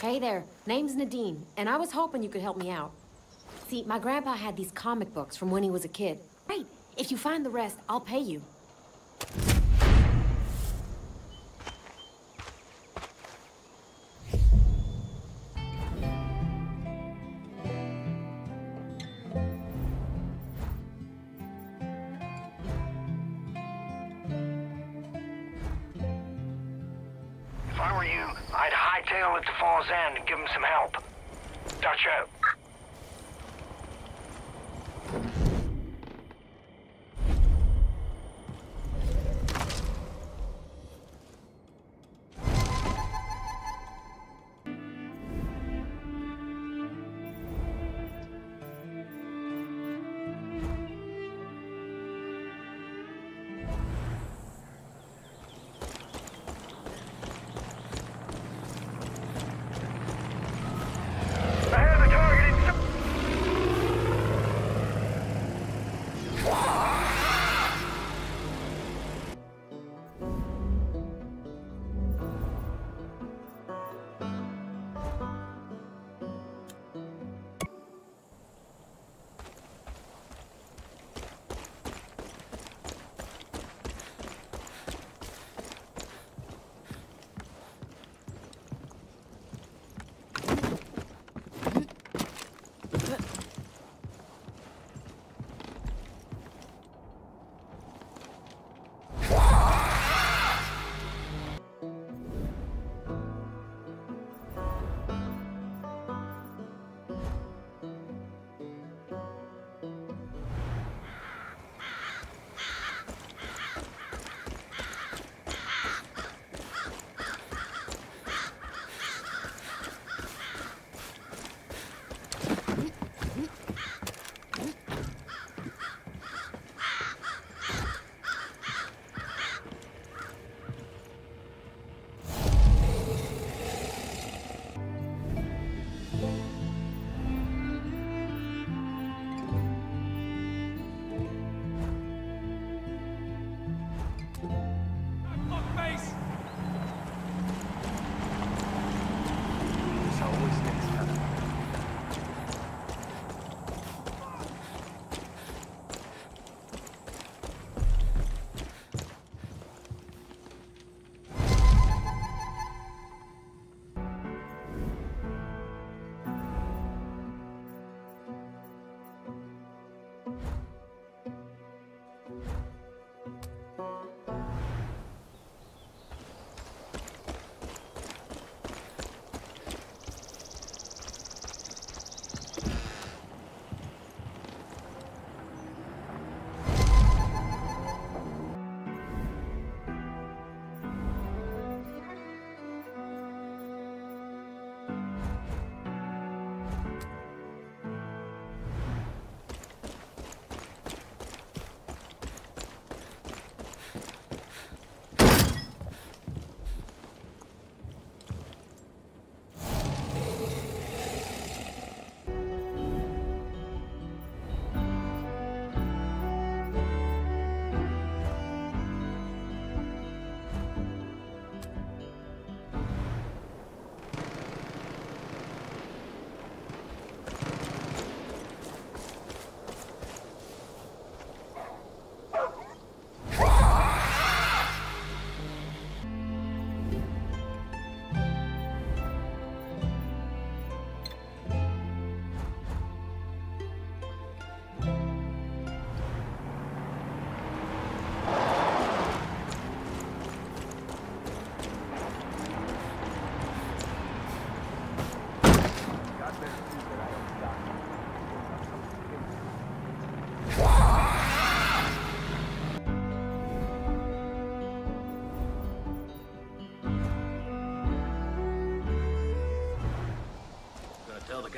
Hey there, name's Nadine, and I was hoping you could help me out. See, my grandpa had these comic books from when he was a kid. Great, if you find the rest, I'll pay you. If I were you, Hightail it to Fall's End and give him some help. Dutch out.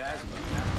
Guys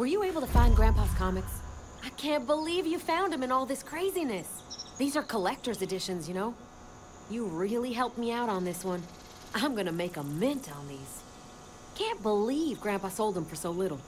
Were you able to find Grandpa's comics? I can't believe you found him in all this craziness. These are collector's editions, you know? You really helped me out on this one. I'm gonna make a mint on these. Can't believe Grandpa sold them for so little.